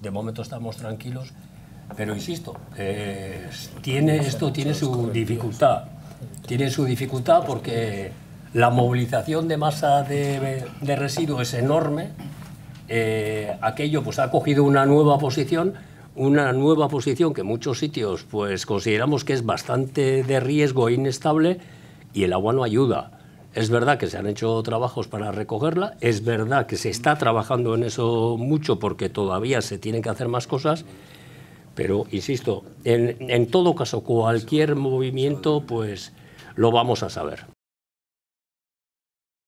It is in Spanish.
De momento estamos tranquilos, pero insisto, eh, tiene, esto tiene su dificultad. Tiene su dificultad porque la movilización de masa de, de residuos es enorme. Eh, aquello pues ha cogido una nueva posición, una nueva posición que en muchos sitios pues consideramos que es bastante de riesgo e inestable y el agua no ayuda. Es verdad que se han hecho trabajos para recogerla, es verdad que se está trabajando en eso mucho porque todavía se tienen que hacer más cosas, pero insisto, en, en todo caso, cualquier movimiento, pues lo vamos a saber.